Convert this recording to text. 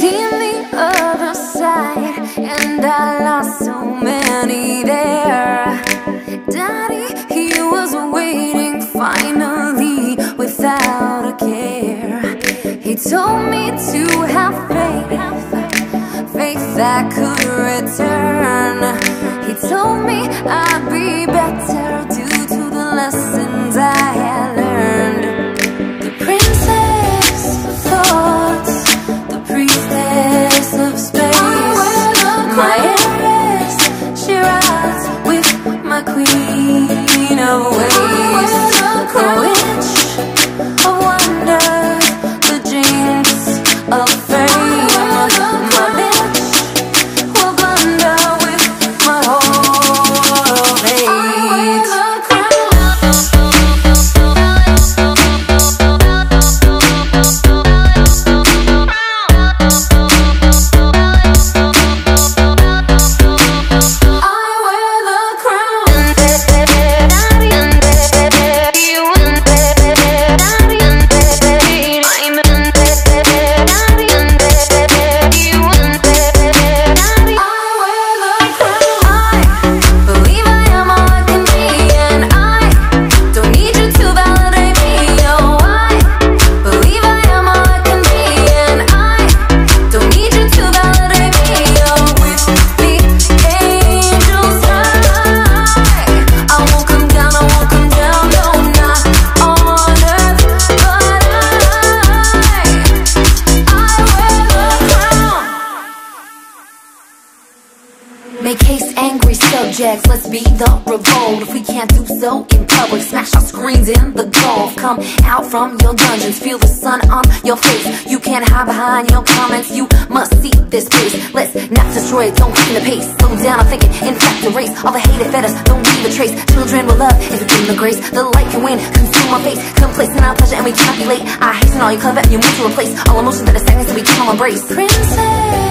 seen the other side, and I lost so many there. Daddy, he was waiting finally without a care. He told me to have faith, faith that could return. He told me I'd be better due to the lessons I had. Let's be the revolt. If we can't do so in public, smash our screens in the gulf. Come out from your dungeons, feel the sun on your face. You can't hide behind your comments, you must see this place. Let's not destroy it, don't quicken the pace. Slow down, I'm thinking, in fact, the race. All the hate it fed us, don't leave a trace. Children will love if it's in the grace. The light can win, consume our face. Complacent our pleasure, and we cannot be late. I hasten all you clever, and you move to replace all emotions that are stagnant, so we can all embrace. Princess.